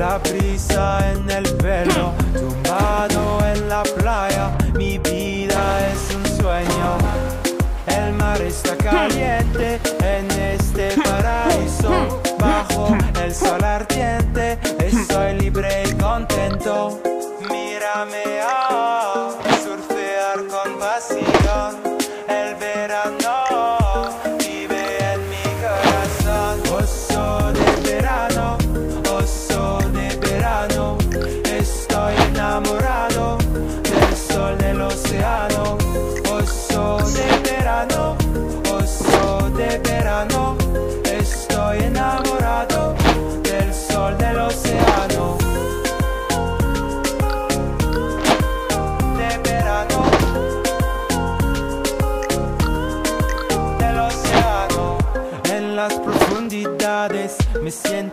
la brisa en el pelo, tumbado en la playa, mi vida es un sueño. El mar está caliente en este paraíso, bajo el sol ardiente, estoy libre y contento.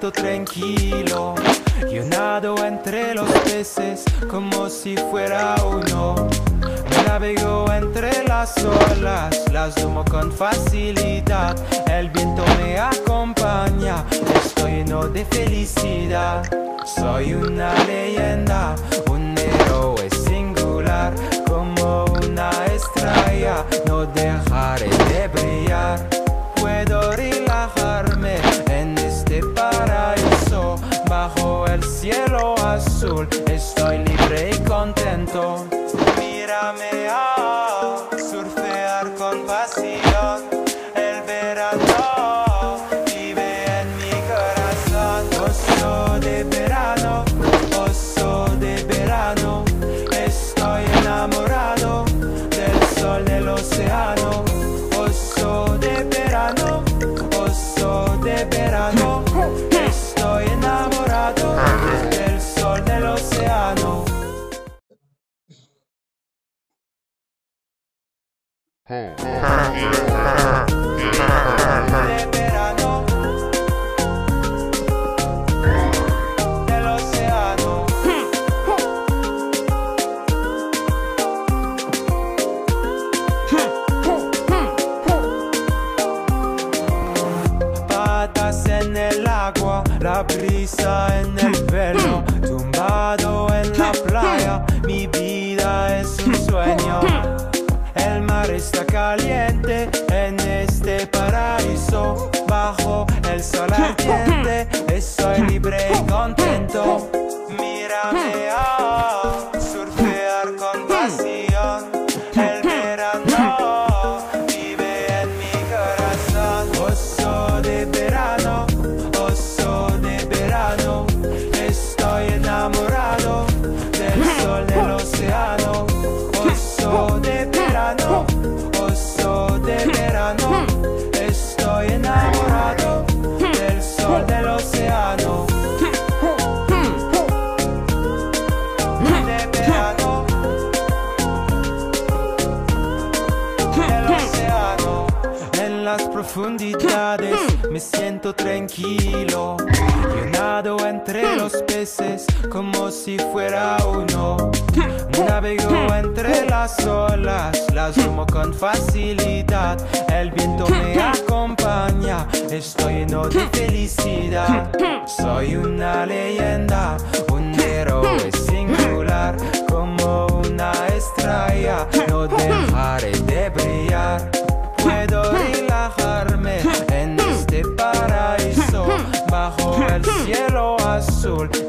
Me tranquilo. Yo nado entre los peces como si fuera uno. Navego entre las olas, las tomo con facilidad. El viento me acompaña, estoy lleno de felicidad. Soy una leyenda, un héroe singular, como una estrella. No dejaré de brillar. Estoy libre y contento. Mírame a surfear con pasión. El verano vive en mi corazón. Oso de verano, en el agua, la brisa en el profundidades me siento tranquilo. Yo nado entre los peces como si fuera uno. Navego entre las olas, las tomo con facilidad. El viento me acompaña, estoy lleno de felicidad. Soy una leyenda, un héroe singular, como una estrella. No dejaré cielo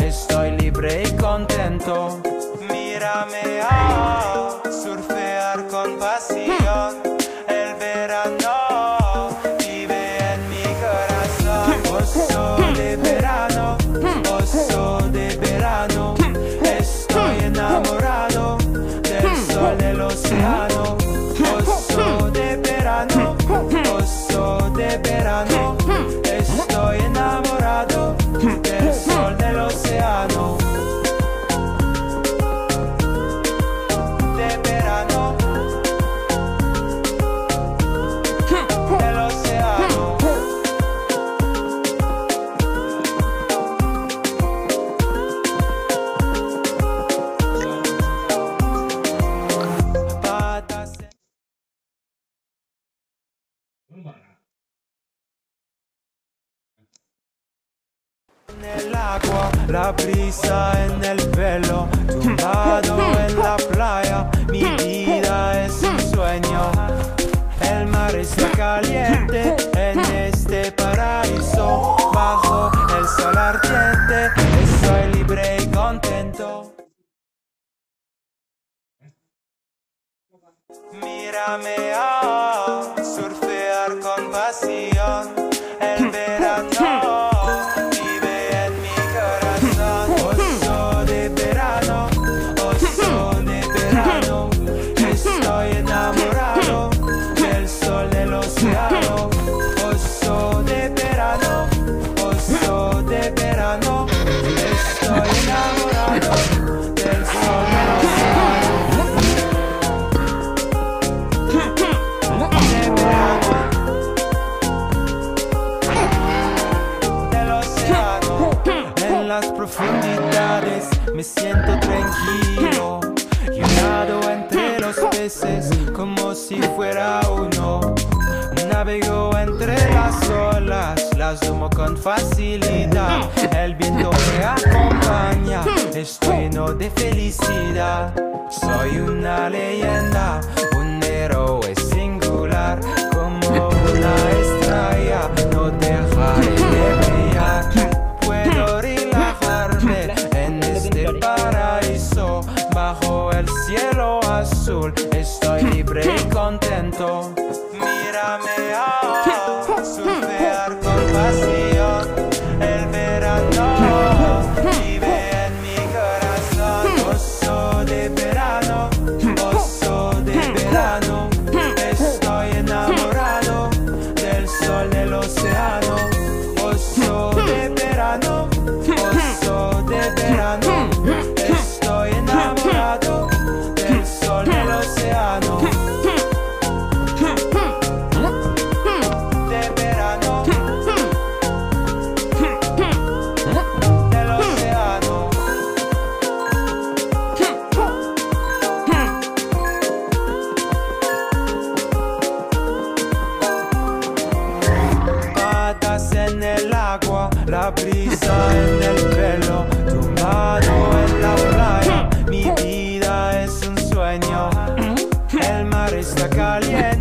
la brisa en el pelo, tumbado en la playa, mi vida es un sueño. El mar está caliente en este paraíso, bajo el sol ardiente, estoy libre y contento. Mírame a las tomo con facilidad. El viento me acompaña, estoy lleno de felicidad. Soy una leyenda, un héroe singular, como una estrella. No dejaré de brillar. Puedo relajarme en este paraíso, bajo el cielo azul. Estoy libre y contento. En el agua, la brisa en el pelo, tumbado en la playa, mi vida es un sueño. El mar está caliente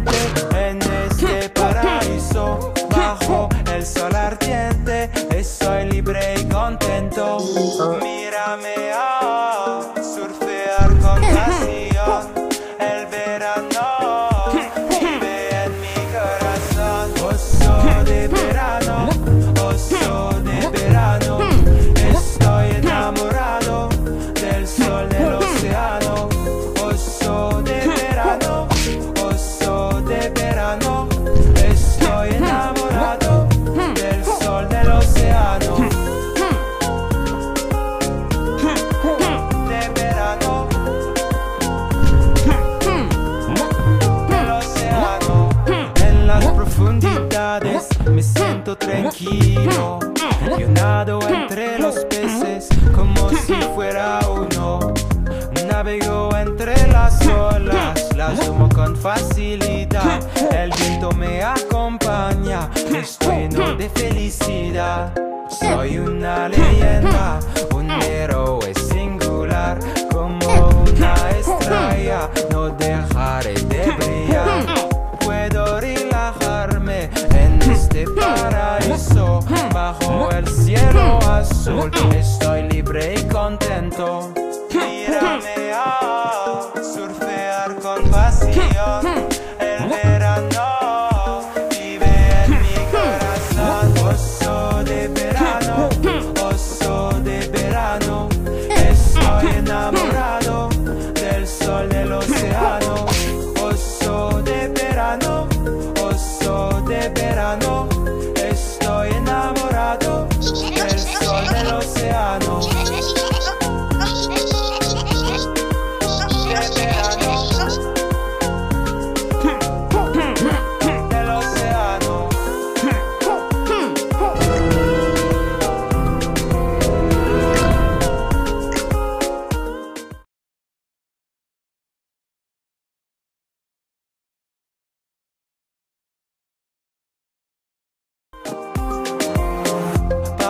siento tranquilo. Yo nado entre los peces como si fuera uno. Navego entre las olas, las tomo con facilidad. El viento me acompaña, estoy lleno de felicidad. Soy una leyenda, un héroe singular, como una estrella. No dejaré el cielo azul. Estoy libre y contento. Mírame a